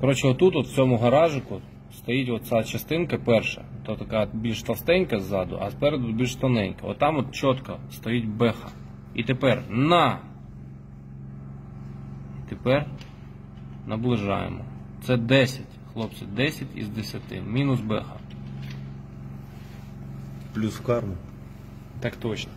Коротше, отут, от в цьому гаражику, стоїть оця частинка перша. То така більш товстенька ззаду, а спереду більш тоненька. Отам от чітко стоїть беха. І тепер на. Тепер наближаємо. Це 10, хлопці, 10 із 10. Мінус беха. Плюс в карму. Так точно.